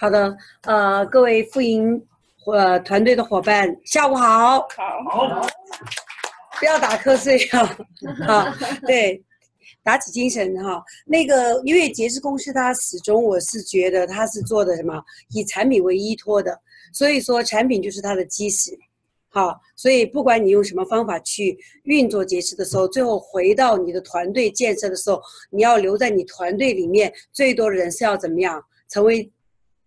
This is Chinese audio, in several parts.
好的，呃，各位妇营呃团队的伙伴，下午好。好，不要打瞌睡啊！啊，对，打起精神哈。那个，因为杰士公司它始终我是觉得它是做的什么，以产品为依托的，所以说产品就是它的基石。好，所以不管你用什么方法去运作杰斯的时候，最后回到你的团队建设的时候，你要留在你团队里面最多的人是要怎么样，成为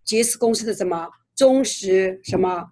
杰斯公司的什么忠实什么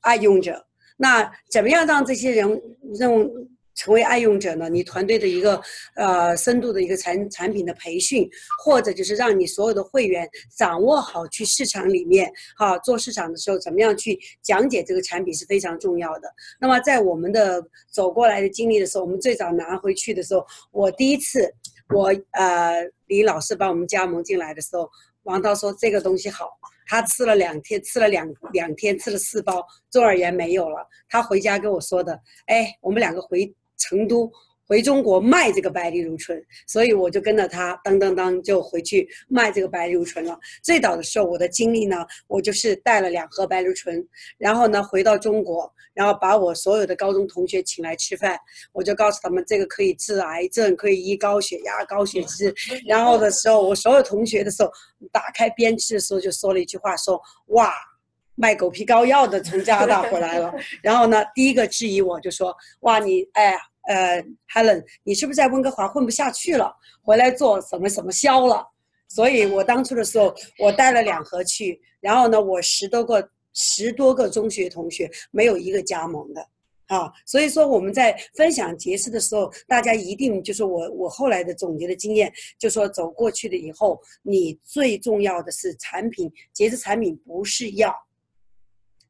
爱用者。那怎么样让这些人用成为爱用者呢？你团队的一个呃深度的一个产产品的培训，或者就是让你所有的会员掌握好去市场里面哈做市场的时候，怎么样去讲解这个产品是非常重要的。那么在我们的走过来的经历的时候，我们最早拿回去的时候，我第一次我呃李老师把我们加盟进来的时候，王涛说这个东西好。他吃了两天，吃了两两天，吃了四包，中耳炎没有了。他回家跟我说的，哎，我们两个回成都。回中国卖这个白藜芦醇，所以我就跟着他当当当就回去卖这个白藜芦醇了。最早的时候，我的经历呢，我就是带了两盒白藜芦醇，然后呢回到中国，然后把我所有的高中同学请来吃饭，我就告诉他们这个可以治癌症，可以医高血压、高血脂。然后的时候，我所有同学的时候打开编织的时候就说了一句话，说哇，卖狗皮膏药的从加拿大回来了。然后呢，第一个质疑我就说哇你哎。呃，Helen，你是不是在温哥华混不下去了，回来做什么什么销了？所以我当初的时候，我带了两盒去，然后呢，我十多个十多个中学同学没有一个加盟的，啊，所以说我们在分享杰斯的时候，大家一定就是我我后来的总结的经验，就说走过去了以后，你最重要的是产品，杰斯产品不是药，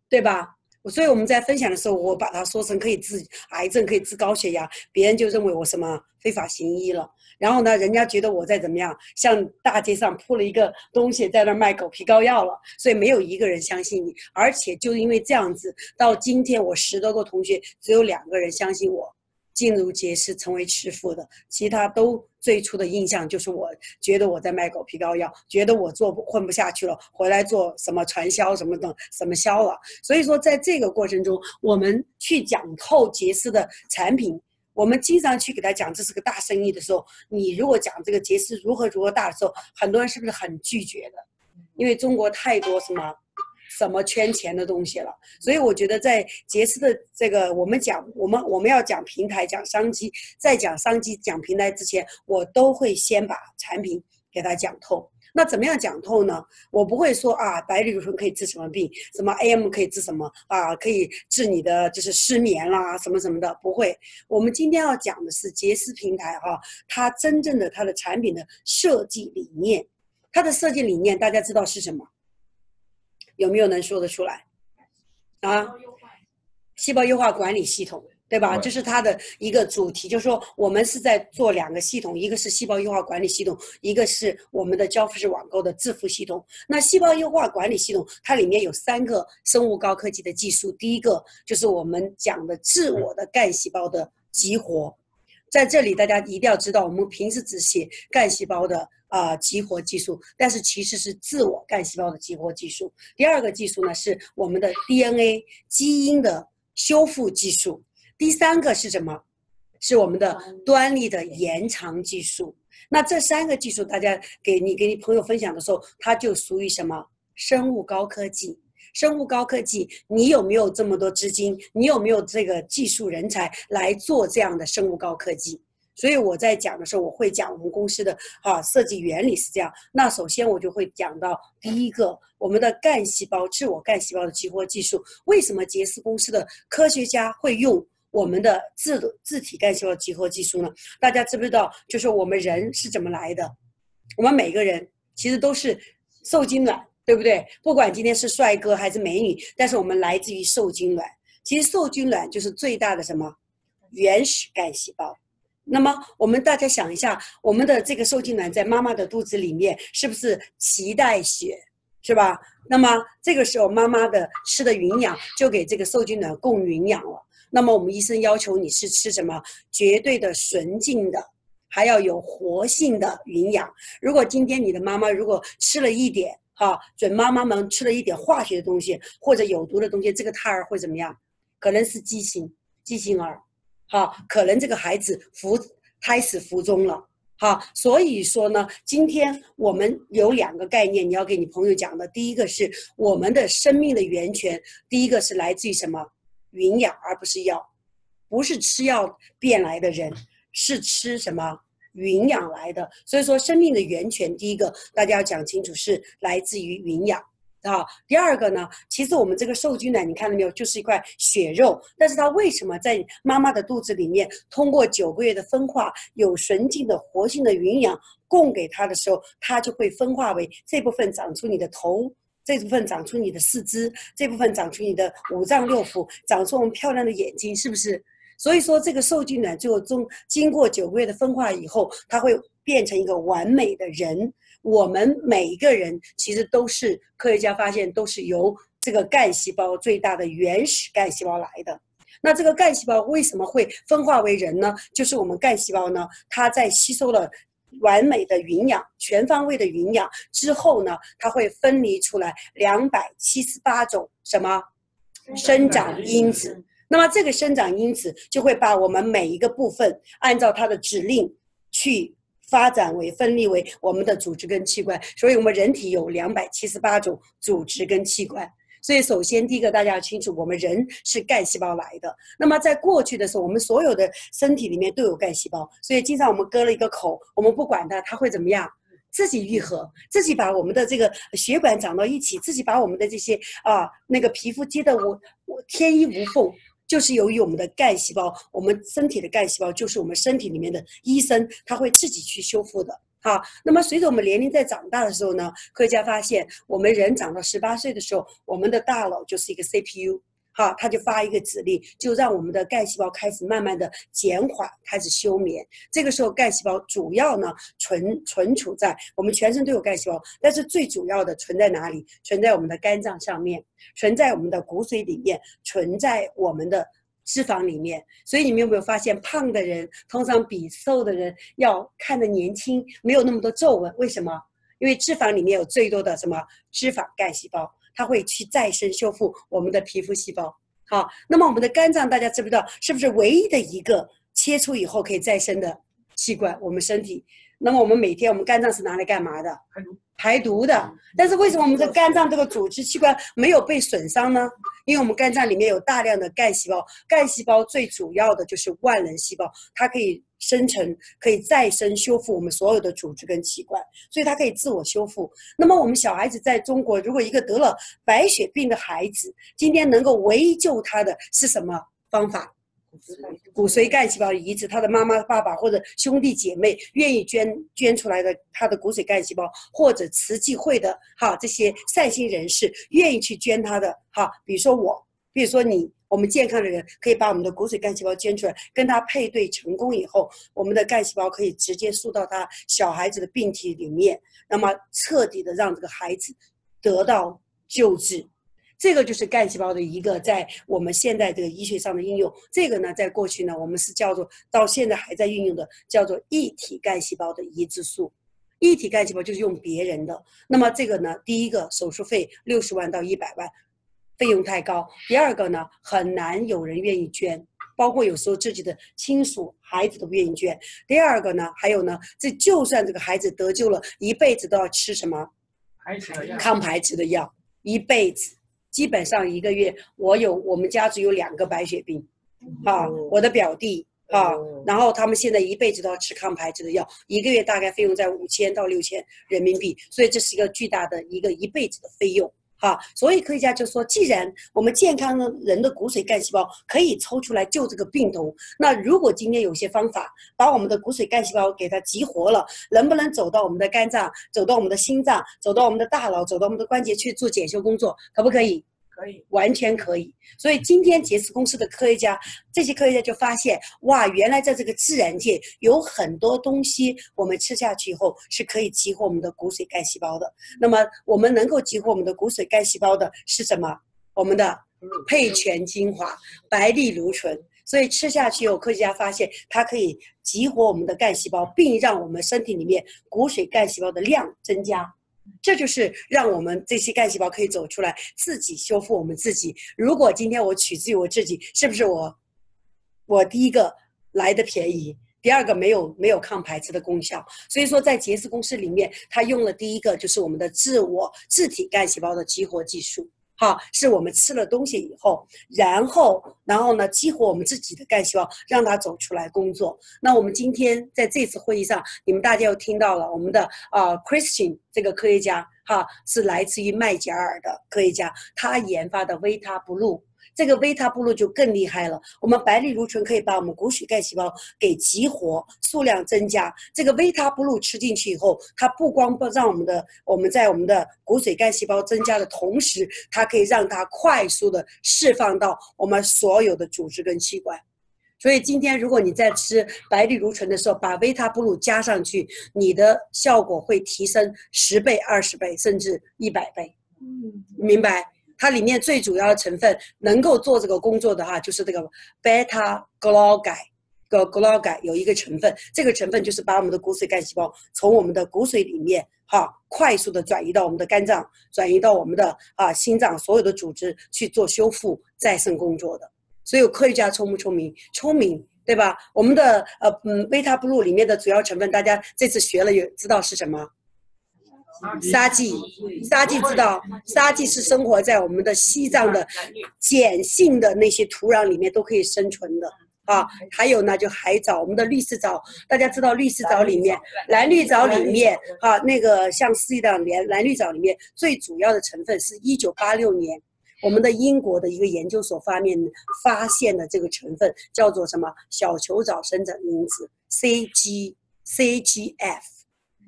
对吧？所以我们在分享的时候，我把它说成可以治癌症，可以治高血压，别人就认为我什么非法行医了。然后呢，人家觉得我在怎么样，像大街上铺了一个东西在那卖狗皮膏药了。所以没有一个人相信你，而且就因为这样子，到今天我十多个同学只有两个人相信我。进入杰斯成为持富的，其他都最初的印象就是我觉得我在卖狗皮膏药，觉得我做不混不下去了，回来做什么传销什么的什么销了。所以说，在这个过程中，我们去讲透杰斯的产品，我们经常去给他讲这是个大生意的时候，你如果讲这个杰斯如何如何大的时候，很多人是不是很拒绝的？因为中国太多什么。什么圈钱的东西了？所以我觉得在杰斯的这个我们讲我们我们要讲平台讲商机，在讲商机讲平台之前，我都会先把产品给他讲透。那怎么样讲透呢？我不会说啊，白藜芦醇可以治什么病，什么 AM 可以治什么啊，可以治你的就是失眠啦，什么什么的，不会。我们今天要讲的是杰斯平台哈，它真正的它的产品的设计理念，它的设计理念大家知道是什么？有没有能说得出来？啊，细胞优化管理系统，对吧？这是它的一个主题，就是说我们是在做两个系统，一个是细胞优化管理系统，一个是我们的交付式网购的支付系统。那细胞优化管理系统，它里面有三个生物高科技的技术，第一个就是我们讲的自我的干细胞的激活。在这里，大家一定要知道，我们平时只写干细胞的啊激活技术，但是其实是自我干细胞的激活技术。第二个技术呢是我们的 DNA 基因的修复技术。第三个是什么？是我们的端粒的延长技术。那这三个技术，大家给你给你朋友分享的时候，它就属于什么？生物高科技。生物高科技，你有没有这么多资金？你有没有这个技术人才来做这样的生物高科技？所以我在讲的时候，我会讲我们公司的哈设计原理是这样。那首先我就会讲到第一个，我们的干细胞自我干细胞的激活技术。为什么杰斯公司的科学家会用我们的自自体干细胞激活技术呢？大家知不知道？就是我们人是怎么来的？我们每个人其实都是受精卵。对不对？不管今天是帅哥还是美女，但是我们来自于受精卵。其实受精卵就是最大的什么原始干细胞。那么我们大家想一下，我们的这个受精卵在妈妈的肚子里面是不是脐带血，是吧？那么这个时候妈妈的吃的营养就给这个受精卵供营养了。那么我们医生要求你是吃什么？绝对的纯净的，还要有活性的营养。如果今天你的妈妈如果吃了一点，哈，准妈妈们吃了一点化学的东西或者有毒的东西，这个胎儿会怎么样？可能是畸形，畸形儿，哈，可能这个孩子服胎死腹中了，哈。所以说呢，今天我们有两个概念，你要给你朋友讲的，第一个是我们的生命的源泉，第一个是来自于什么？营养，而不是药，不是吃药变来的人，是吃什么？营养来的，所以说生命的源泉，第一个大家要讲清楚是来自于营养啊。第二个呢，其实我们这个受精卵，你看到没有，就是一块血肉，但是它为什么在妈妈的肚子里面，通过九个月的分化，有纯净的活性的营养供给它的时候，它就会分化为这部分长出你的头，这部分长出你的四肢，这部分长出你的五脏六腑，长出我们漂亮的眼睛，是不是？所以说，这个受精卵最后中经过九个月的分化以后，它会变成一个完美的人。我们每一个人其实都是科学家发现，都是由这个干细胞最大的原始干细胞来的。那这个干细胞为什么会分化为人呢？就是我们干细胞呢，它在吸收了完美的营养、全方位的营养之后呢，它会分离出来两百七十八种什么生长因子。那么这个生长因子就会把我们每一个部分按照它的指令去发展为分立为我们的组织跟器官，所以我们人体有两百七十八种组织跟器官。所以首先第一个大家要清楚，我们人是干细胞来的。那么在过去的时候，我们所有的身体里面都有干细胞，所以经常我们割了一个口，我们不管它，它会怎么样？自己愈合，自己把我们的这个血管长到一起，自己把我们的这些啊那个皮肤接的我我天衣无缝。就是由于我们的干细胞，我们身体的干细胞就是我们身体里面的医生，他会自己去修复的。好，那么随着我们年龄在长大的时候呢，科学家发现，我们人长到十八岁的时候，我们的大脑就是一个 CPU。好，他就发一个指令，就让我们的干细胞开始慢慢的减缓，开始休眠。这个时候，干细胞主要呢存存储在我们全身都有干细胞，但是最主要的存在哪里？存在我们的肝脏上面，存在我们的骨髓里面，存在我们的脂肪里面。所以你们有没有发现，胖的人通常比瘦的人要看着年轻，没有那么多皱纹？为什么？因为脂肪里面有最多的什么脂肪干细胞。它会去再生修复我们的皮肤细胞，好，那么我们的肝脏大家知不知道是不是唯一的一个切除以后可以再生的器官？我们身体，那么我们每天我们肝脏是拿来干嘛的？排毒的，但是为什么我们的肝脏这个组织器官没有被损伤呢？因为我们肝脏里面有大量的干细胞，干细胞最主要的就是万能细胞，它可以生成、可以再生、修复我们所有的组织跟器官，所以它可以自我修复。那么我们小孩子在中国，如果一个得了白血病的孩子，今天能够唯一救他的是什么方法？骨髓干细胞移植，他的妈妈、爸爸或者兄弟姐妹愿意捐捐出来的他的骨髓干细胞，或者慈济会的哈这些善心人士愿意去捐他的哈，比如说我，比如说你，我们健康的人可以把我们的骨髓干细胞捐出来，跟他配对成功以后，我们的干细胞可以直接输到他小孩子的病体里面，那么彻底的让这个孩子得到救治。这个就是干细胞的一个在我们现在这个医学上的应用。这个呢，在过去呢，我们是叫做到现在还在运用的，叫做异体干细胞的移植术。异体干细胞就是用别人的。那么这个呢，第一个手术费六十万到一百万，费用太高。第二个呢，很难有人愿意捐，包括有时候自己的亲属、孩子都不愿意捐。第二个呢，还有呢，这就算这个孩子得救了，一辈子都要吃什么？排异药抗排斥的药，一辈子。基本上一个月，我有我们家族有两个白血病，啊，我的表弟啊，然后他们现在一辈子都要吃抗排斥的药，一个月大概费用在五千到六千人民币，所以这是一个巨大的一个一辈子的费用。啊，所以科学家就说，既然我们健康的人的骨髓干细胞可以抽出来救这个病毒，那如果今天有些方法把我们的骨髓干细胞给它激活了，能不能走到我们的肝脏，走到我们的心脏，走到我们的大脑，走到我们的关节去做检修工作，可不可以？可以，完全可以。所以今天杰斯公司的科学家，这些科学家就发现，哇，原来在这个自然界有很多东西，我们吃下去以后是可以激活我们的骨髓干细胞的。那么我们能够激活我们的骨髓干细胞的是什么？我们的配全精华，白藜芦醇。所以吃下去以后，科学家发现它可以激活我们的干细胞，并让我们身体里面骨髓干细胞的量增加。这就是让我们这些干细胞可以走出来，自己修复我们自己。如果今天我取自于我自己，是不是我，我第一个来的便宜，第二个没有没有抗排斥的功效？所以说，在杰斯公司里面，他用了第一个就是我们的自我自体干细胞的激活技术。哈，是我们吃了东西以后，然后，然后呢，激活我们自己的干细胞，让它走出来工作。那我们今天在这次会议上，你们大家又听到了我们的啊，Christian 这个科学家，哈，是来自于麦吉尔的科学家，他研发的维他布露。这个维他布鲁就更厉害了。我们白藜芦醇可以把我们骨髓干细胞给激活，数量增加。这个维他布鲁吃进去以后，它不光不让我们的我们在我们的骨髓干细胞增加的同时，它可以让它快速的释放到我们所有的组织跟器官。所以今天如果你在吃白藜芦醇的时候，把维他布鲁加上去，你的效果会提升十倍、二十倍，甚至一百倍。嗯，明白。它里面最主要的成分能够做这个工作的话，就是这个贝塔格劳钙，个格劳钙有一个成分，这个成分就是把我们的骨髓干细胞从我们的骨髓里面哈快速的转移到我们的肝脏，转移到我们的啊心脏所有的组织去做修复再生工作的。所以科学家聪不聪明？聪明，对吧？我们的呃嗯贝塔布鲁里面的主要成分，大家这次学了有知道是什么？沙棘，沙棘知道，沙棘是生活在我们的西藏的碱性的那些土壤里面都可以生存的啊。还有呢，就海藻，我们的绿丝藻，大家知道绿丝藻里面，蓝绿藻里面啊，那个像四季岛蓝蓝绿藻里面最主要的成分是一九八六年我们的英国的一个研究所发面发现的这个成分叫做什么？小球藻生长因子 CG CGF。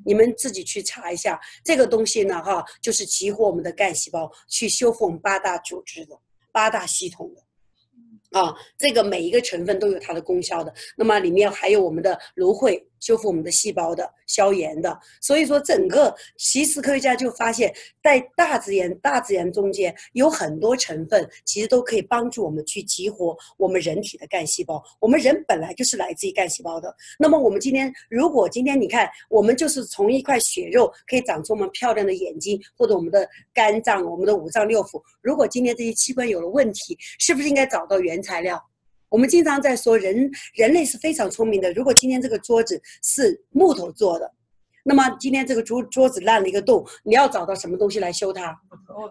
你们自己去查一下这个东西呢，哈，就是激活我们的干细胞，去修复我们八大组织的八大系统的。啊，这个每一个成分都有它的功效的。那么里面还有我们的芦荟，修复我们的细胞的，消炎的。所以说，整个其实科学家就发现，在大自然大自然中间有很多成分，其实都可以帮助我们去激活我们人体的干细胞。我们人本来就是来自于干细胞的。那么我们今天，如果今天你看，我们就是从一块血肉可以长出我们漂亮的眼睛，或者我们的肝脏、我们的五脏六腑。如果今天这些器官有了问题，是不是应该找到原？材料，我们经常在说人人类是非常聪明的。如果今天这个桌子是木头做的，那么今天这个桌桌子烂了一个洞，你要找到什么东西来修它？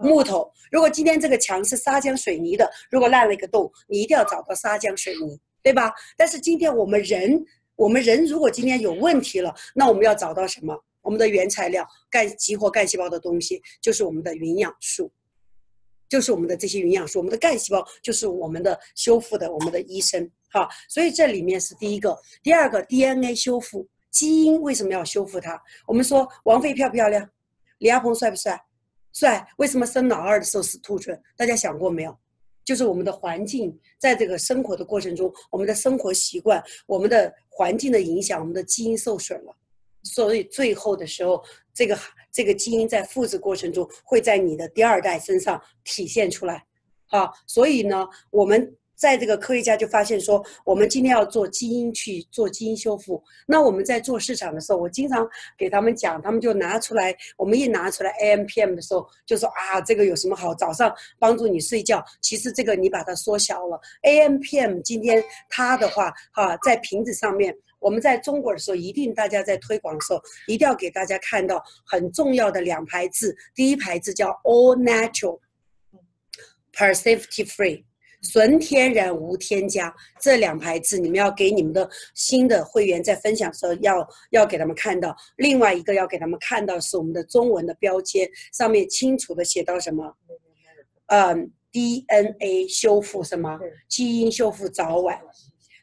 木头。如果今天这个墙是砂浆水泥的，如果烂了一个洞，你一定要找到砂浆水泥，对吧？但是今天我们人，我们人如果今天有问题了，那我们要找到什么？我们的原材料，干激活干细胞的东西，就是我们的营养素。就是我们的这些营养素，我们的干细胞就是我们的修复的，我们的医生哈。所以这里面是第一个，第二个 DNA 修复基因为什么要修复它？我们说王菲漂不漂亮？李亚鹏帅不帅？帅。为什么生老二的时候是兔唇？大家想过没有？就是我们的环境在这个生活的过程中，我们的生活习惯，我们的环境的影响，我们的基因受损了。所以最后的时候，这个这个基因在复制过程中会在你的第二代身上体现出来，啊，所以呢，我们在这个科学家就发现说，我们今天要做基因去做基因修复。那我们在做市场的时候，我经常给他们讲，他们就拿出来，我们一拿出来 AMPM 的时候，就说啊，这个有什么好？早上帮助你睡觉。其实这个你把它缩小了，AMPM 今天它的话哈，在瓶子上面。我们在中国的时候，一定大家在推广的时候，一定要给大家看到很重要的两排字。第一排字叫 All Natural，Perfectly Free，纯天然无添加。这两排字你们要给你们的新的会员在分享的时候，要要给他们看到。另外一个要给他们看到是我们的中文的标签，上面清楚的写到什么？嗯，DNA 修复什么？基因修复早晚。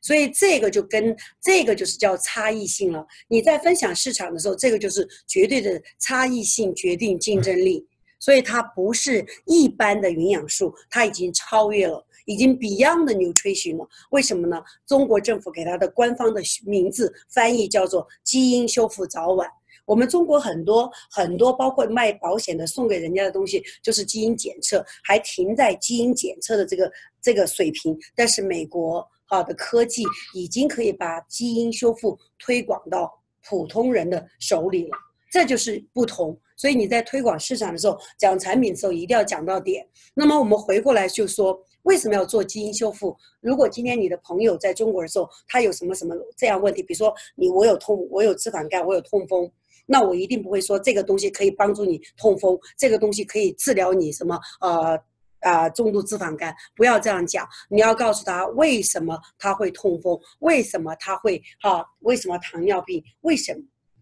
所以这个就跟这个就是叫差异性了。你在分享市场的时候，这个就是绝对的差异性决定竞争力。所以它不是一般的营养素，它已经超越了，已经 beyond nutrition 了。为什么呢？中国政府给它的官方的名字翻译叫做基因修复早晚。我们中国很多很多，包括卖保险的送给人家的东西，就是基因检测，还停在基因检测的这个这个水平。但是美国。好的科技已经可以把基因修复推广到普通人的手里了。这就是不同。所以你在推广市场的时候，讲产品的时候一定要讲到点。那么我们回过来就说，为什么要做基因修复？如果今天你的朋友在中国的时候，他有什么什么这样问题，比如说你我有痛，我有脂肪肝，我有痛风，那我一定不会说这个东西可以帮助你痛风，这个东西可以治疗你什么呃啊重度脂肪肝，不要这样讲。你要告诉他为什么他会痛风，为什么他会哈，为什么糖尿病，为什么？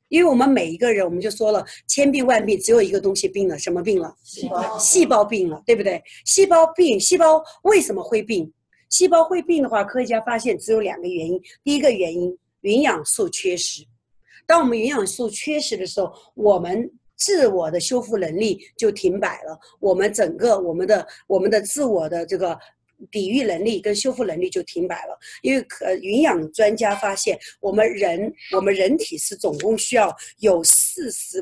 因为我们每一个人，我们就说了，千病万病，只有一个东西病了，什么病了？细胞。细胞病了，对不对？细胞病，细胞为什么会病？细胞会病的话，科学家发现只有两个原因。第一个原因，营养素缺失。当我们营养素缺失的时候，我们自我的修复能力就停摆了，我们整个我们的我们的自我的这个。抵御能力跟修复能力就停摆了，因为可营养专家发现，我们人我们人体是总共需要有四十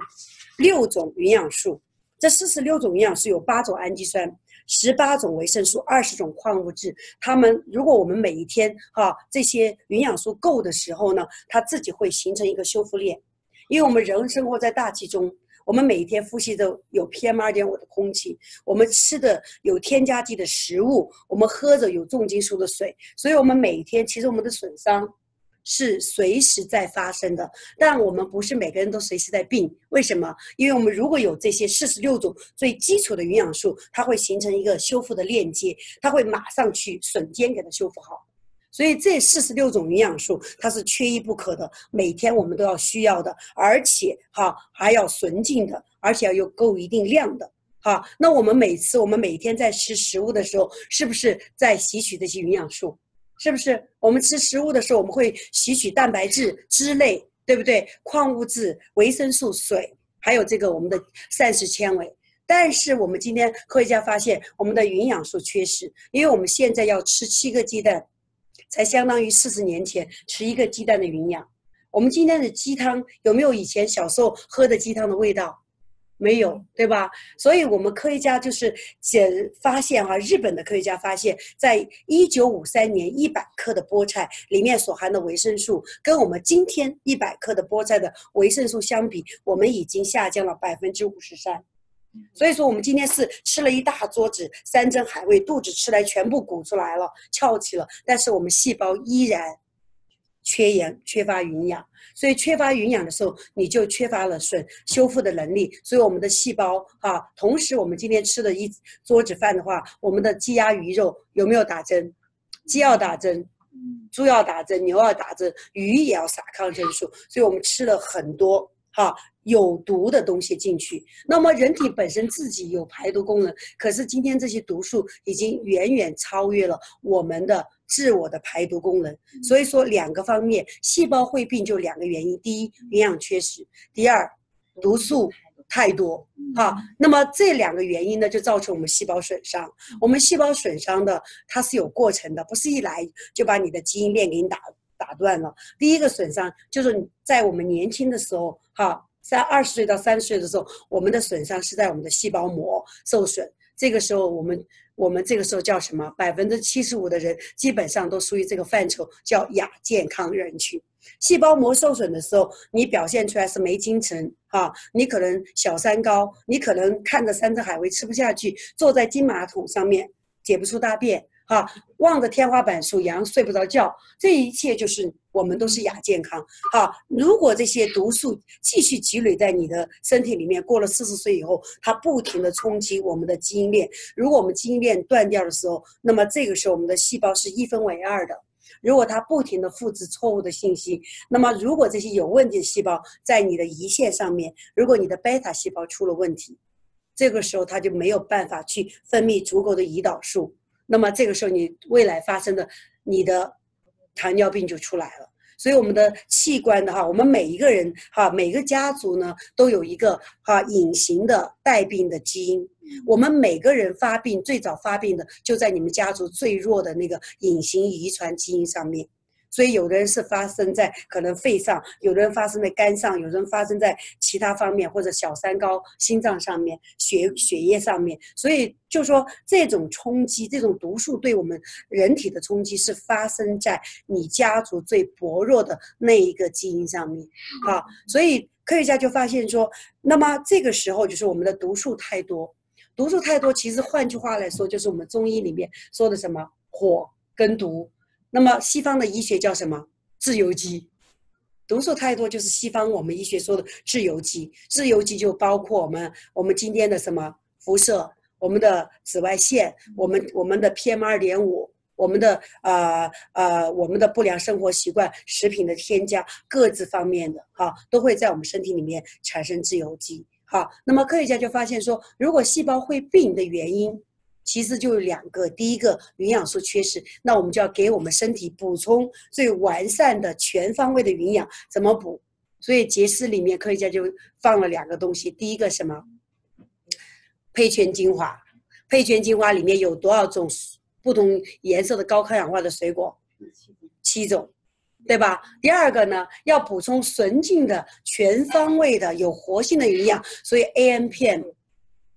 六种营养素，这四十六种营养素有八种氨基酸，十八种维生素，二十种矿物质。它们如果我们每一天哈这些营养素够的时候呢，它自己会形成一个修复链，因为我们人生活在大气中。我们每一天呼吸的有 PM 二点五的空气，我们吃的有添加剂的食物，我们喝着有重金属的水，所以，我们每天其实我们的损伤是随时在发生的。但我们不是每个人都随时在病，为什么？因为我们如果有这些四十六种最基础的营养素，它会形成一个修复的链接，它会马上去瞬间给它修复好。所以这四十六种营养素，它是缺一不可的，每天我们都要需要的，而且哈还要纯净的，而且要有够一定量的，哈。那我们每次我们每天在吃食物的时候，是不是在吸取这些营养素？是不是我们吃食物的时候，我们会吸取蛋白质、脂类，对不对？矿物质、维生素、水，还有这个我们的膳食纤维。但是我们今天科学家发现，我们的营养素缺失，因为我们现在要吃七个鸡蛋。才相当于四十年前吃一个鸡蛋的营养。我们今天的鸡汤有没有以前小时候喝的鸡汤的味道？没有，对吧？所以，我们科学家就是解发现哈，日本的科学家发现，在一九五三年一百克的菠菜里面所含的维生素，跟我们今天一百克的菠菜的维生素相比，我们已经下降了百分之五十三。所以说，我们今天是吃了一大桌子山珍海味，肚子吃来全部鼓出来了，翘起了。但是我们细胞依然缺盐，缺乏营养。所以缺乏营养的时候，你就缺乏了损修复的能力。所以我们的细胞啊，同时我们今天吃的一桌子饭的话，我们的鸡鸭鱼肉有没有打针？鸡要打针，猪要打针，牛要打针，鱼也要撒抗生素。所以我们吃了很多。啊，有毒的东西进去，那么人体本身自己有排毒功能，可是今天这些毒素已经远远超越了我们的自我的排毒功能。所以说，两个方面，细胞会病就两个原因：第一，营养缺失；第二，毒素太多。哈，那么这两个原因呢，就造成我们细胞损伤。我们细胞损伤的，它是有过程的，不是一来就把你的基因链给你打。打断了。第一个损伤就是在我们年轻的时候，哈，在二十岁到三十岁的时候，我们的损伤是在我们的细胞膜受损。这个时候，我们我们这个时候叫什么？百分之七十五的人基本上都属于这个范畴，叫亚健康人群。细胞膜受损的时候，你表现出来是没精神，哈，你可能小三高，你可能看着山珍海味吃不下去，坐在金马桶上面解不出大便。哈，望着天花板数羊睡不着觉，这一切就是我们都是亚健康。哈，如果这些毒素继续积累在你的身体里面，过了四十岁以后，它不停的冲击我们的基因链。如果我们基因链断掉的时候，那么这个时候我们的细胞是一分为二的。如果它不停的复制错误的信息，那么如果这些有问题的细胞在你的胰腺上面，如果你的贝塔细胞出了问题，这个时候它就没有办法去分泌足够的胰岛素。那么这个时候，你未来发生的你的糖尿病就出来了。所以我们的器官的哈，我们每一个人哈，每个家族呢都有一个哈隐形的带病的基因。我们每个人发病最早发病的就在你们家族最弱的那个隐形遗传基因上面。所以，有的人是发生在可能肺上，有的人发生在肝上，有人发生在其他方面，或者小三高、心脏上面、血血液上面。所以，就说这种冲击，这种毒素对我们人体的冲击是发生在你家族最薄弱的那一个基因上面。好，所以。科学家就发现说，那么这个时候就是我们的毒素太多，毒素太多，其实换句话来说，就是我们中医里面说的什么火跟毒。那么西方的医学叫什么？自由基。毒素太多就是西方我们医学说的自由基。自由基就包括我们我们今天的什么辐射，我们的紫外线，我们我们的 PM 二点五。我们的呃呃，我们的不良生活习惯、食品的添加，各自方面的哈，都会在我们身体里面产生自由基。好，那么科学家就发现说，如果细胞会病的原因，其实就有两个。第一个，营养素缺失，那我们就要给我们身体补充最完善的全方位的营养。怎么补？所以杰斯里面科学家就放了两个东西。第一个什么？配全精华。配全精华里面有多少种？不同颜色的高抗氧化的水果，七种，对吧？第二个呢，要补充纯净的、全方位的、有活性的营养，所以 AMPM，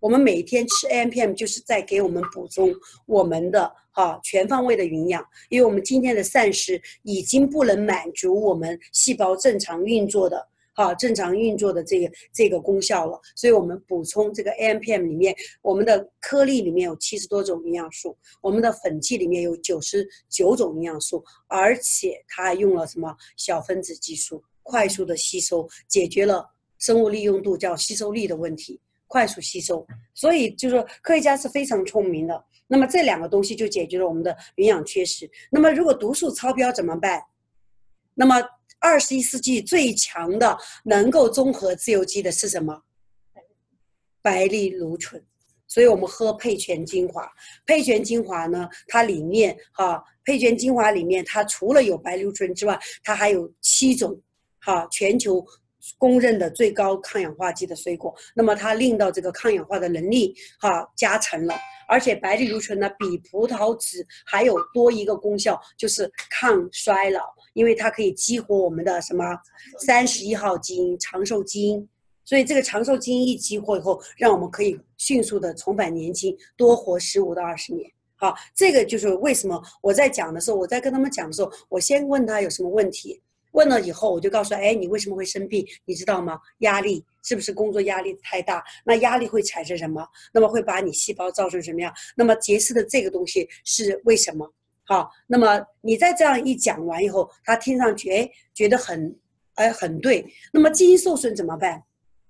我们每天吃 AMPM 就是在给我们补充我们的哈全方位的营养，因为我们今天的膳食已经不能满足我们细胞正常运作的。哈，正常运作的这个这个功效了，所以我们补充这个 AMPM 里面，我们的颗粒里面有七十多种营养素，我们的粉剂里面有九十九种营养素，而且它用了什么小分子技术，快速的吸收，解决了生物利用度叫吸收力的问题，快速吸收。所以就是说，科学家是非常聪明的。那么这两个东西就解决了我们的营养缺失。那么如果毒素超标怎么办？那么。二十一世纪最强的能够综合自由基的是什么？白藜芦醇。所以我们喝配全精华。配全精华呢，它里面哈，配全精华里面它除了有白藜芦醇之外，它还有七种哈全球公认的最高抗氧化剂的水果。那么它令到这个抗氧化的能力哈加成了。而且白藜芦醇呢，比葡萄籽还有多一个功效，就是抗衰老。因为它可以激活我们的什么三十一号基因长寿基因，所以这个长寿基因一激活以后，让我们可以迅速的重返年轻，多活十五到二十年。好，这个就是为什么我在讲的时候，我在跟他们讲的时候，我先问他有什么问题，问了以后我就告诉他，哎，你为什么会生病？你知道吗？压力是不是工作压力太大？那压力会产生什么？那么会把你细胞造成什么样？那么结石的这个东西是为什么？好，那么你再这样一讲完以后，他听上去哎，觉得很，哎，很对。那么基因受损怎么办？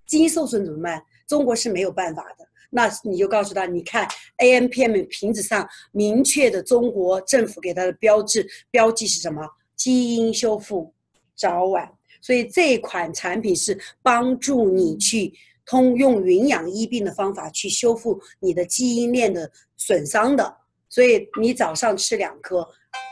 基因受损怎么办？中国是没有办法的。那你就告诉他，你看 AMPM 瓶子上明确的中国政府给他的标志标记是什么？基因修复，早晚。所以这款产品是帮助你去通用营养医病的方法去修复你的基因链的损伤的。所以你早上吃两颗，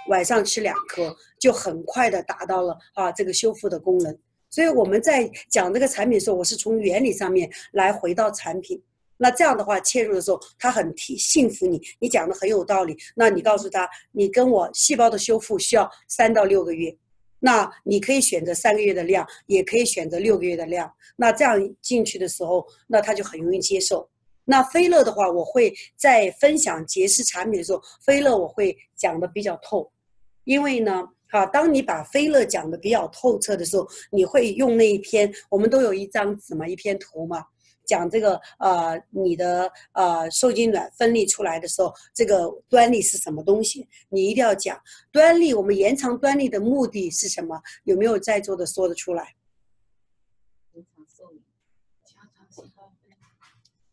晚上吃两颗，就很快的达到了啊这个修复的功能。所以我们在讲这个产品的时候，我是从原理上面来回到产品。那这样的话切入的时候，他很提信服你，你讲的很有道理。那你告诉他，你跟我细胞的修复需要三到六个月，那你可以选择三个月的量，也可以选择六个月的量。那这样进去的时候，那他就很容易接受。那菲乐的话，我会在分享杰斯产品的时候，菲乐我会讲的比较透，因为呢，哈，当你把菲乐讲的比较透彻的时候，你会用那一篇，我们都有一张纸嘛，一篇图嘛，讲这个呃，你的呃受精卵分离出来的时候，这个端粒是什么东西，你一定要讲端粒。我们延长端粒的目的是什么？有没有在座的说得出来？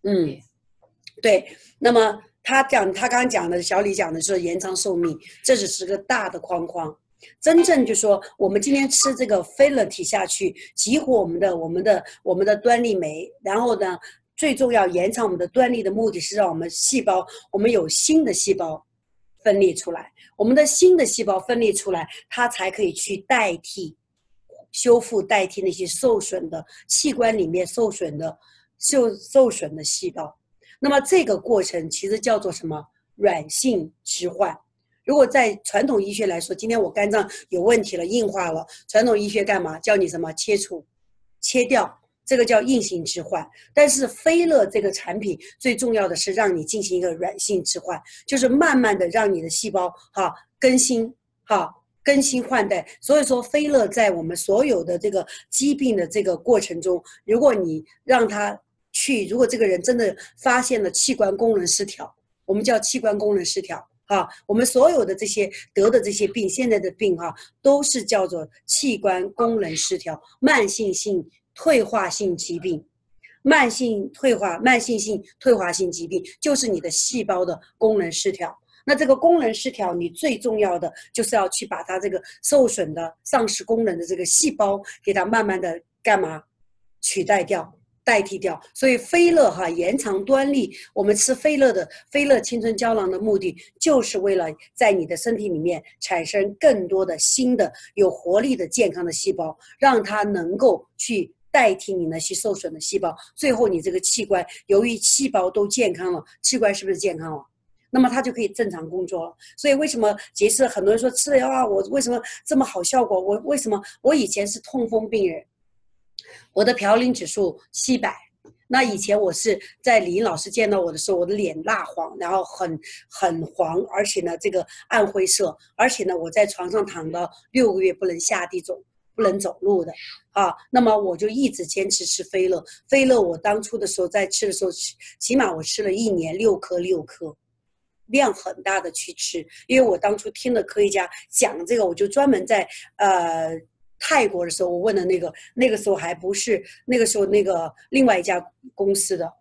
嗯。对，那么他讲，他刚刚讲的小李讲的是延长寿命，这只是个大的框框。真正就说我们今天吃这个菲乐体下去，激活我们的、我们的、我们的端粒酶，然后呢，最重要延长我们的端粒的目的是让我们细胞，我们有新的细胞分裂出来，我们的新的细胞分裂出来，它才可以去代替、修复、代替那些受损的器官里面受损的、受受损的细胞。那么这个过程其实叫做什么？软性置换。如果在传统医学来说，今天我肝脏有问题了，硬化了，传统医学干嘛？叫你什么？切除、切掉，这个叫硬性置换。但是飞乐这个产品最重要的是让你进行一个软性置换，就是慢慢的让你的细胞哈更新哈更新换代。所以说，菲乐在我们所有的这个疾病的这个过程中，如果你让他去，如果这个人真的发现了器官功能失调，我们叫器官功能失调。哈，我们所有的这些得的这些病，现在的病哈，都是叫做器官功能失调、慢性性退化性疾病。慢性退化、慢性性退化性疾病就是你的细胞的功能失调。那这个功能失调，你最重要的就是要去把它这个受损的、丧失功能的这个细胞，给它慢慢的干嘛取代掉。代替掉，所以飞乐哈延长端粒，我们吃飞乐的飞乐青春胶囊的目的，就是为了在你的身体里面产生更多的新的有活力的健康的细胞，让它能够去代替你那些受损的细胞。最后你这个器官，由于细胞都健康了，器官是不是健康了？那么它就可以正常工作了。所以为什么杰斯很多人说吃了药啊，我为什么这么好效果？我为什么我以前是痛风病人？我的嘌呤指数七百，那以前我是在李英老师见到我的时候，我的脸蜡黄，然后很很黄，而且呢这个暗灰色，而且呢我在床上躺了六个月不能下地走，不能走路的啊。那么我就一直坚持吃飞乐，飞乐我当初的时候在吃的时候，起码我吃了一年六颗六颗，量很大的去吃，因为我当初听了科学家讲这个，我就专门在呃。泰国的时候，我问的那个，那个时候还不是那个时候那个另外一家公司的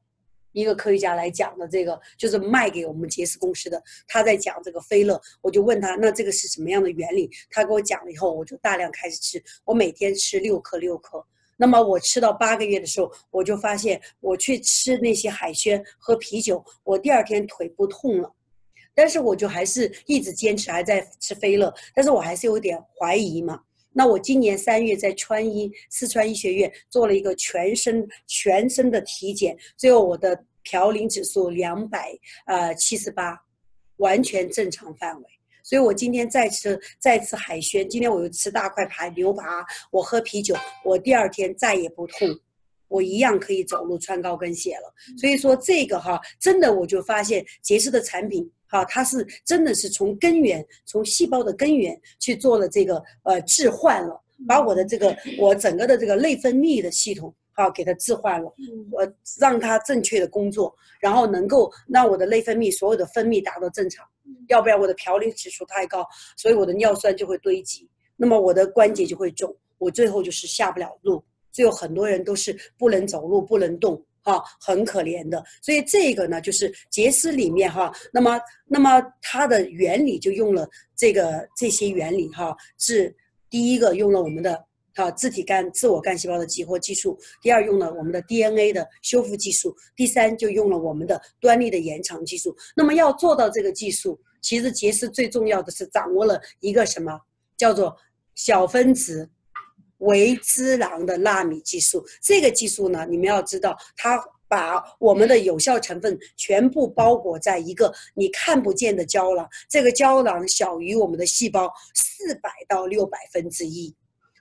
一个科学家来讲的这个，就是卖给我们杰斯公司的，他在讲这个飞乐，我就问他，那这个是什么样的原理？他给我讲了以后，我就大量开始吃，我每天吃六颗六颗。那么我吃到八个月的时候，我就发现我去吃那些海鲜喝啤酒，我第二天腿不痛了，但是我就还是一直坚持还在吃飞乐，但是我还是有点怀疑嘛。那我今年三月在川医四川医学院做了一个全身全身的体检，最后我的嘌呤指数两百呃七十八，完全正常范围。所以我今天再吃再吃海鲜，今天我又吃大块排牛扒，我喝啤酒，我第二天再也不痛，我一样可以走路穿高跟鞋了。所以说这个哈，真的我就发现杰斯的产品。啊，它是真的是从根源，从细胞的根源去做了这个呃置换了，把我的这个我整个的这个内分泌的系统，好给它置换了，我让它正确的工作，然后能够让我的内分泌所有的分泌达到正常，要不然我的嘌呤指数太高，所以我的尿酸就会堆积，那么我的关节就会肿，我最后就是下不了路，最后很多人都是不能走路，不能动。哈，很可怜的，所以这个呢，就是杰斯里面哈，那么那么它的原理就用了这个这些原理哈，是第一个用了我们的哈自体干自我干细胞的激活技术，第二用了我们的 DNA 的修复技术，第三就用了我们的端粒的延长技术。那么要做到这个技术，其实杰斯最重要的是掌握了一个什么叫做小分子。维兹囊的纳米技术，这个技术呢，你们要知道，它把我们的有效成分全部包裹在一个你看不见的胶囊，这个胶囊小于我们的细胞四百到六百分之一，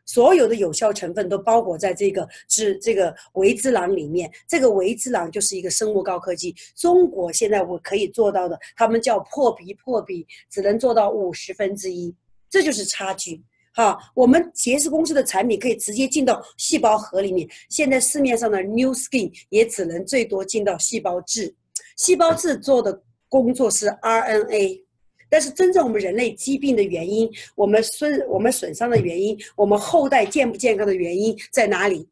所有的有效成分都包裹在这个是这个维兹囊里面。这个维兹囊就是一个生物高科技，中国现在我可以做到的，他们叫破壁破壁，只能做到五十分之一，这就是差距。好，我们杰斯公司的产品可以直接进到细胞核里面。现在市面上的 New Skin 也只能最多进到细胞质，细胞质做的工作是 RNA，但是真正我们人类疾病的原因，我们损我们损伤的原因，我们后代健不健康的原因在哪里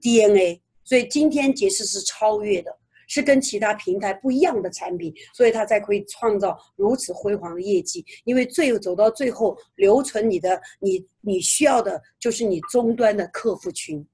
？DNA。所以今天杰斯是超越的。是跟其他平台不一样的产品，所以它才可以创造如此辉煌的业绩。因为最走到最后，留存你的你你需要的就是你终端的客户群，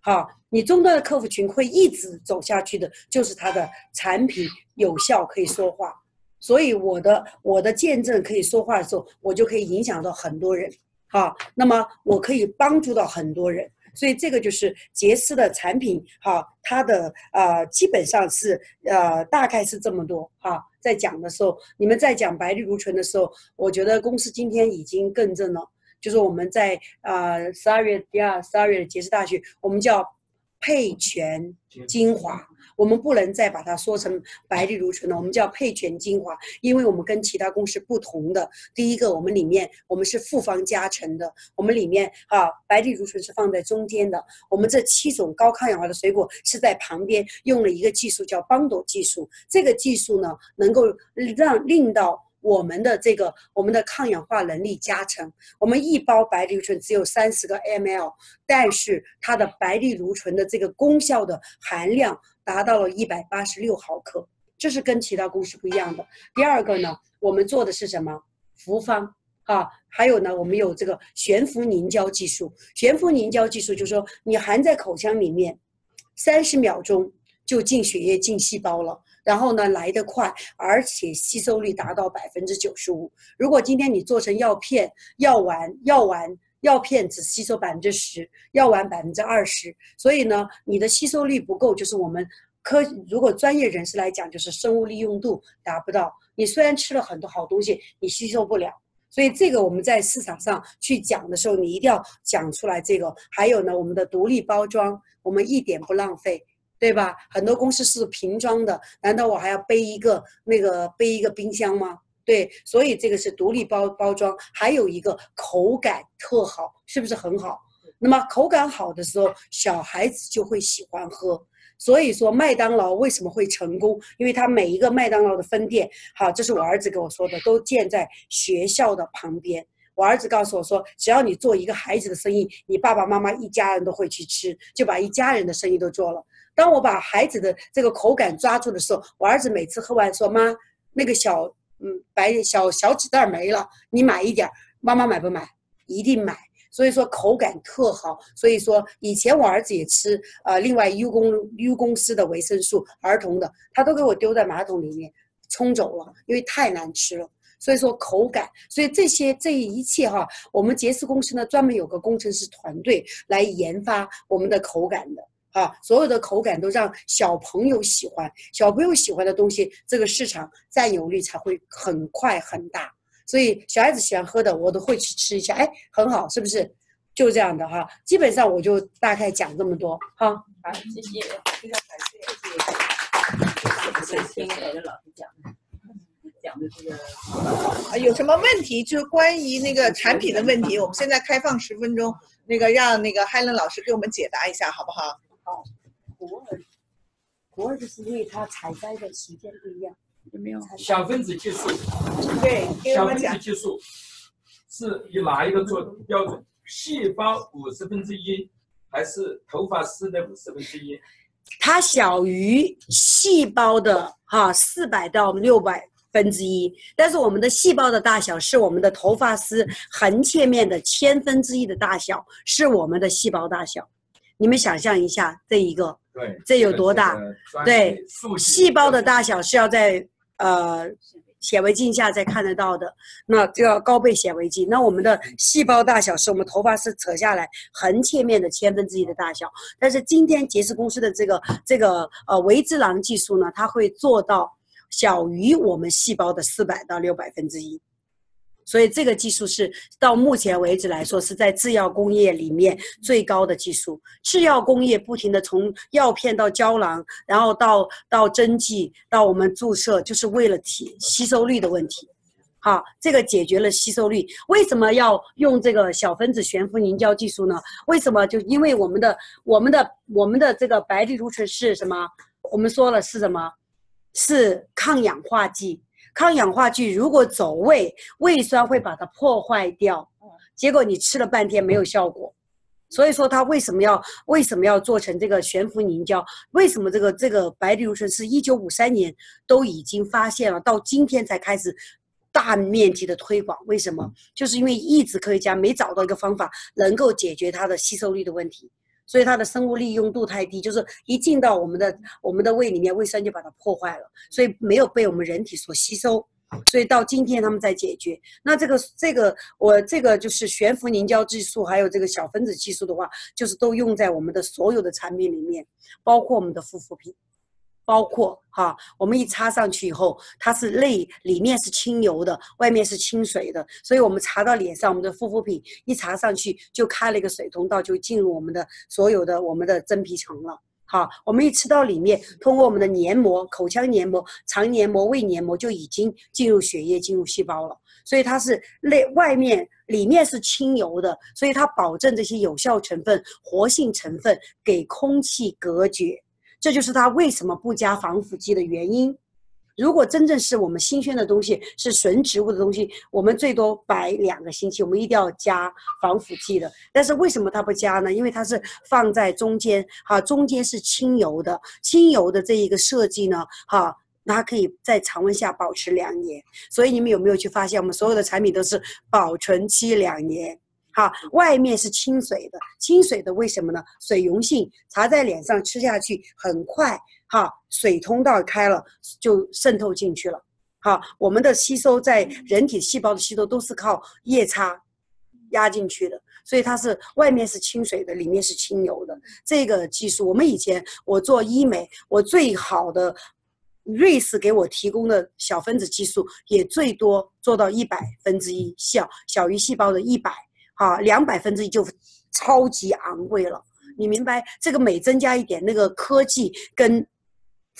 好，你终端的客户群会一直走下去的，就是它的产品有效可以说话。所以我的我的见证可以说话的时候，我就可以影响到很多人，好，那么我可以帮助到很多人。所以这个就是杰斯的产品，哈，它的呃基本上是呃大概是这么多哈。在讲的时候，你们在讲白藜芦醇的时候，我觉得公司今天已经更正了，就是我们在呃十二月第二十二月的杰斯大学，我们叫配全精华。我们不能再把它说成白藜芦醇了，我们叫配全精华，因为我们跟其他公司不同的。第一个，我们里面我们是复方加成的，我们里面啊白藜芦醇是放在中间的，我们这七种高抗氧化的水果是在旁边用了一个技术叫邦朵技术，这个技术呢能够让令到。我们的这个我们的抗氧化能力加成，我们一包白藜芦醇只有三十个 ml，但是它的白藜芦醇的这个功效的含量达到了一百八十六毫克，这是跟其他公司不一样的。第二个呢，我们做的是什么复方啊？还有呢，我们有这个悬浮凝胶技术。悬浮凝胶技术就是说，你含在口腔里面，三十秒钟就进血液、进细胞了。然后呢，来得快，而且吸收率达到百分之九十五。如果今天你做成药片、药丸、药丸、药片只吸收百分之十，药丸百分之二十，所以呢，你的吸收率不够，就是我们科如果专业人士来讲，就是生物利用度达不到。你虽然吃了很多好东西，你吸收不了。所以这个我们在市场上去讲的时候，你一定要讲出来这个。还有呢，我们的独立包装，我们一点不浪费。对吧？很多公司是瓶装的，难道我还要背一个那个背一个冰箱吗？对，所以这个是独立包包装，还有一个口感特好，是不是很好？那么口感好的时候，小孩子就会喜欢喝。所以说麦当劳为什么会成功？因为它每一个麦当劳的分店，好，这是我儿子跟我说的，都建在学校的旁边。我儿子告诉我说，只要你做一个孩子的生意，你爸爸妈妈一家人都会去吃，就把一家人的生意都做了。当我把孩子的这个口感抓住的时候，我儿子每次喝完说：“妈，那个小嗯白小小纸袋没了，你买一点。”妈妈买不买？一定买。所以说口感特好。所以说以前我儿子也吃呃另外 U 公 U 公司的维生素儿童的，他都给我丢在马桶里面冲走了，因为太难吃了。所以说口感，所以这些这一切哈，我们杰斯公司呢专门有个工程师团队来研发我们的口感的。啊，所有的口感都让小朋友喜欢，小朋友喜欢的东西，这个市场占有率才会很快很大。所以小孩子喜欢喝的，我都会去吃一下，哎，很好，是不是？就这样的哈，基本上我就大概讲这么多哈。好，谢谢，非常感谢，谢谢，听我的老师讲讲的这个。啊，有什么问题？就是关于那个产品的问题，我们现在开放十分钟，那个让那个 Helen 老师给我们解答一下，好不好？好，国二，国二就是因为它采摘的时间不一样，有没有？小分子技术，对，小分子技术是以哪一个做标准？细胞五十分之一，还是头发丝的五十分之一？它小于细胞的哈四百到六百分之一，但是我们的细胞的大小是我们的头发丝横切面的千分之一的大小，是我们的细胞大小。你们想象一下，这一个，对，这有多大？对，细胞的大小是要在呃显微镜下才看得到的。那就要高倍显微镜，那我们的细胞大小是我们头发丝扯下来横切面的千分之一的大小。但是今天杰士公司的这个这个呃维之囊技术呢，它会做到小于我们细胞的四百到六百分之一。所以这个技术是到目前为止来说是在制药工业里面最高的技术。制药工业不停的从药片到胶囊，然后到到针剂，到我们注射，就是为了提吸收率的问题。好，这个解决了吸收率。为什么要用这个小分子悬浮凝胶技术呢？为什么？就因为我们的我们的我们的这个白藜芦醇是什么？我们说了是什么？是抗氧化剂。抗氧化剂如果走胃，胃酸会把它破坏掉，结果你吃了半天没有效果。所以说它为什么要为什么要做成这个悬浮凝胶？为什么这个这个白藜芦醇是一九五三年都已经发现了，到今天才开始大面积的推广？为什么？就是因为一直科学家没找到一个方法能够解决它的吸收率的问题。所以它的生物利用度太低，就是一进到我们的我们的胃里面，胃酸就把它破坏了，所以没有被我们人体所吸收。所以到今天他们在解决。那这个这个我这个就是悬浮凝胶技术，还有这个小分子技术的话，就是都用在我们的所有的产品里面，包括我们的护肤品。包括哈，我们一擦上去以后，它是内里面是清油的，外面是清水的，所以我们擦到脸上，我们的护肤品一擦上去就开了一个水通道，就进入我们的所有的我们的真皮层了。好，我们一吃到里面，通过我们的黏膜、口腔黏膜、肠黏膜、胃黏膜就已经进入血液、进入细胞了。所以它是内外面里面是清油的，所以它保证这些有效成分、活性成分给空气隔绝，这就是它为什么不加防腐剂的原因。如果真正是我们新鲜的东西，是纯植物的东西，我们最多摆两个星期，我们一定要加防腐剂的。但是为什么它不加呢？因为它是放在中间，哈，中间是清油的，清油的这一个设计呢，哈，它可以在常温下保持两年。所以你们有没有去发现，我们所有的产品都是保存期两年？哈，外面是清水的，清水的为什么呢？水溶性，擦在脸上吃下去很快。哈，水通道开了就渗透进去了。好，我们的吸收在人体细胞的吸收都是靠夜叉压进去的，所以它是外面是清水的，里面是清油的。这个技术，我们以前我做医美，我最好的瑞士给我提供的小分子技术也最多做到一百分之一，小小于细胞的一百，哈，两百分之一就超级昂贵了。你明白这个每增加一点，那个科技跟。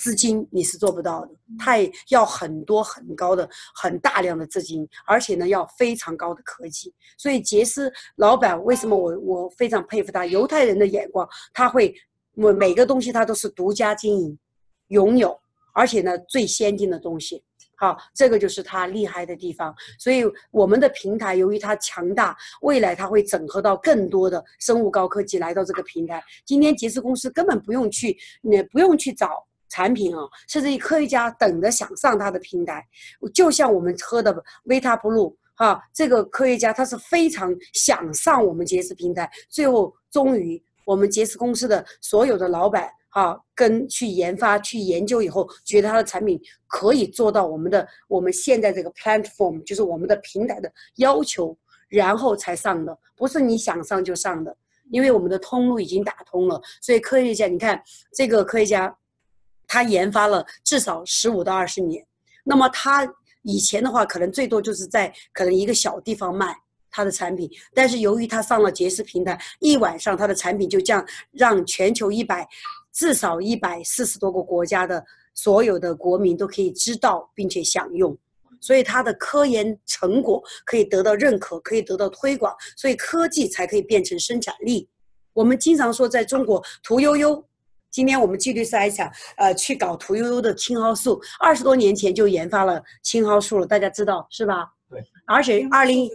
资金你是做不到的，太要很多很高的很大量的资金，而且呢要非常高的科技。所以杰斯老板为什么我我非常佩服他？犹太人的眼光，他会每每个东西他都是独家经营，拥有，而且呢最先进的东西。好，这个就是它厉害的地方。所以我们的平台由于它强大，未来它会整合到更多的生物高科技来到这个平台。今天杰斯公司根本不用去，也不用去找。产品啊，甚至于科学家等着想上他的平台，就像我们喝的维他 blue 哈，这个科学家他是非常想上我们杰斯平台，最后终于我们杰斯公司的所有的老板啊，跟去研发去研究以后，觉得他的产品可以做到我们的我们现在这个 platform 就是我们的平台的要求，然后才上的，不是你想上就上的，因为我们的通路已经打通了，所以科学家你看这个科学家。他研发了至少十五到二十年，那么他以前的话可能最多就是在可能一个小地方卖他的产品，但是由于他上了杰斯平台，一晚上他的产品就将让全球一百至少一百四十多个国家的所有的国民都可以知道并且享用，所以他的科研成果可以得到认可，可以得到推广，所以科技才可以变成生产力。我们经常说在中国屠呦呦。今天我们纪律师还想，呃，去搞屠呦呦的青蒿素，二十多年前就研发了青蒿素了，大家知道是吧？对。而且二零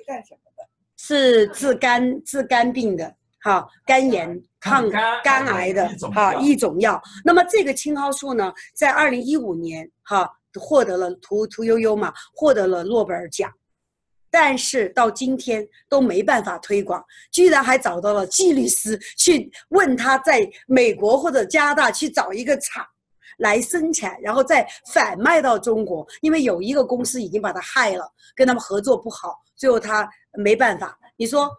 是治肝治肝病的，哈，肝炎抗肝癌的，哈，一种药。那么这个青蒿素呢，在二零一五年，哈，获得了屠屠呦呦嘛，获得了诺贝尔奖。但是到今天都没办法推广，居然还找到了纪律师去问他在美国或者加拿大去找一个厂来生产，然后再反卖到中国。因为有一个公司已经把他害了，跟他们合作不好，最后他没办法。你说，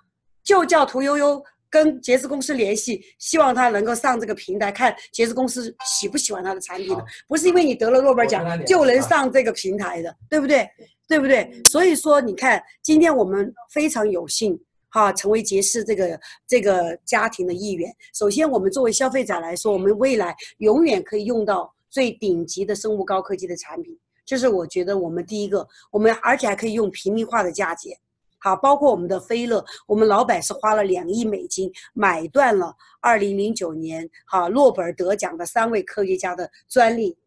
就叫屠呦呦跟杰斯公司联系，希望他能够上这个平台，看杰斯公司喜不喜欢他的产品的，不是因为你得了诺贝尔奖就能上这个平台的，对不对？对不对？所以说，你看，今天我们非常有幸哈，成为杰斯这个这个家庭的一员。首先，我们作为消费者来说，我们未来永远可以用到最顶级的生物高科技的产品，这是我觉得我们第一个。我们而且还可以用平民化的价钱，好，包括我们的飞乐，我们老板是花了两亿美金买断了二零零九年哈诺贝尔得奖的三位科学家的专利。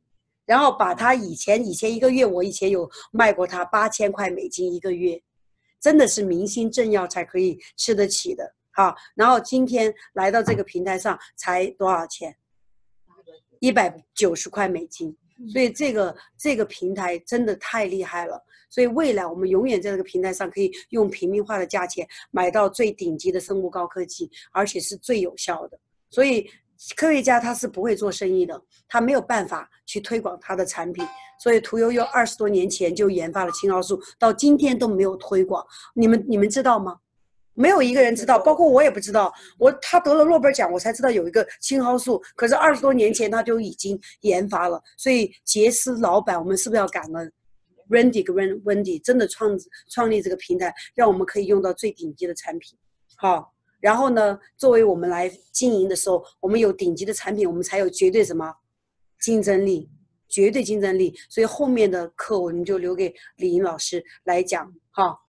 然后把他以前以前一个月，我以前有卖过他八千块美金一个月，真的是明星政要才可以吃得起的哈。然后今天来到这个平台上才多少钱？一百九十块美金。所以这个这个平台真的太厉害了。所以未来我们永远在这个平台上可以用平民化的价钱买到最顶级的生物高科技，而且是最有效的。所以。科学家他是不会做生意的，他没有办法去推广他的产品，所以屠呦呦二十多年前就研发了青蒿素，到今天都没有推广。你们你们知道吗？没有一个人知道，包括我也不知道。我他得了诺贝尔奖，我才知道有一个青蒿素，可是二十多年前他就已经研发了。所以杰斯老板，我们是不是要感恩 Randy 跟 Wen Wendy 真的创创立这个平台，让我们可以用到最顶级的产品。好，然后呢，作为我们来经营的时候，我们有顶级的产品，我们才有绝对什么竞争力，绝对竞争力。所以后面的课我们就留给李莹老师来讲。好。